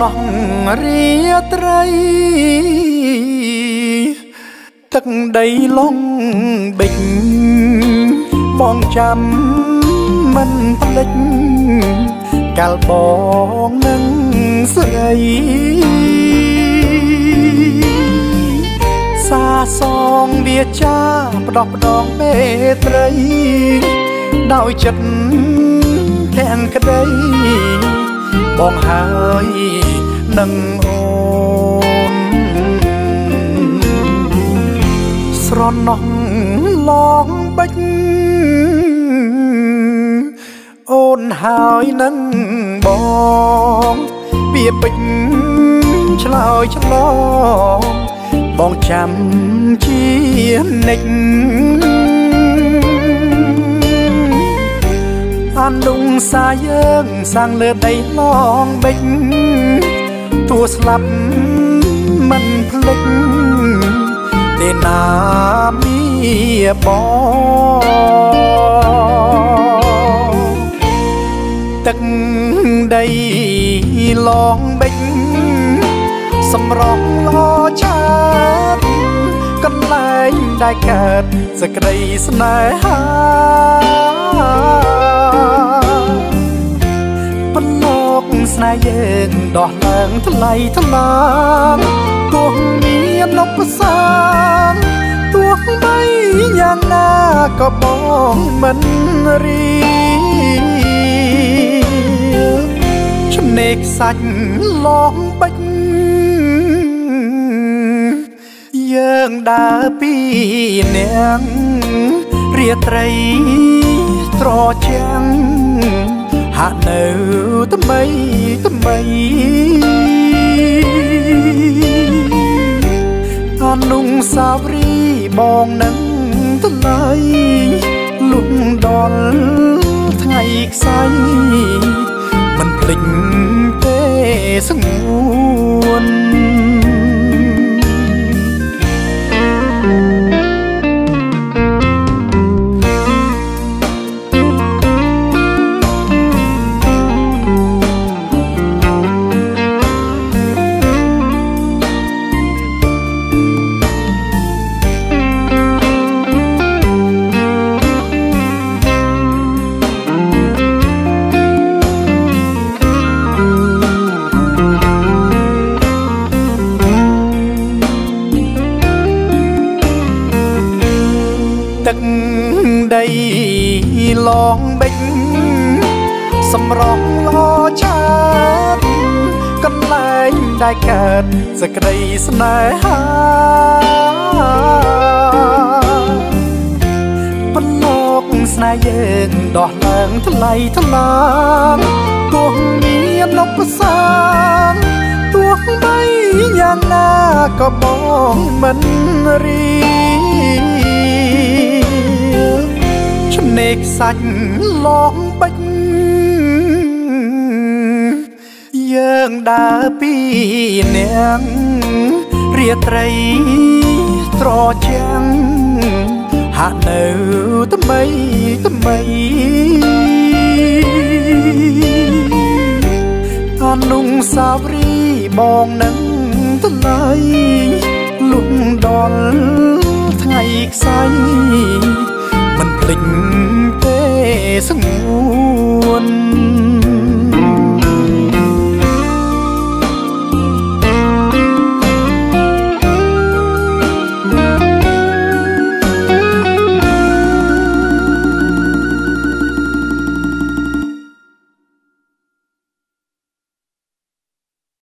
ណោះរាត្រី ទឹកដីឡងបិចបងចាំមិនភ្លេចកាលបងនឹងស្រីសាសងវាចាផ្ដោះផ្ដងមេត្រីដោយចិត្តទាំងក្តី បងហើយនឹងអូនស្រណោះឡងបិចអូនហើយនឹងបងវាពេញឆ្លើយឆ្លងបងចាំជានិច្ច អានុងសាយើងសាំងលើដីឡងបិចតួស្លាប់មិនភ្លេចទេណាមីបងទឹកដីឡងបិចសម្រងឡចាតកន្លែងដែលកើតសក្តីស្នេហា យើងដោះឡើងថ្លៃថ្លាទោះមានឧបសគ្គទោះបីយ៉ាងណាក៏បងមិនរីឆ្នេរខ្សាច់ឡងបិចយើងដើរពីនាងរាត្រីត្រជាំងហាក់នៅថ្មី ថ្មីអនុងសាវរីបងនឹងថ្លៃលុំដល់ថ្ងៃខ្សែមិនភ្លេចទេសងួ ទឹកដីឡងបិចសម្រងឡចាតកន្លែងដែលកើតសក្តីស្នេហាប៉ុន្លោកស្នេហ៍យើងដោះឡើងថ្លៃថ្លាទោះមានឧបសគ្គទោះបីយ៉ាងណាក៏បងមិនរីឆ្នេរខ្សាច់ឡងបិចយើងដើរពីនាងរាត្រីត្រជាំងហាក់នៅថ្មីថ្មីអនុងសាវរីបងនឹងថ្លៃលុំដល់ថ្ងៃខ្សែមិនភ្លេច sắc muôn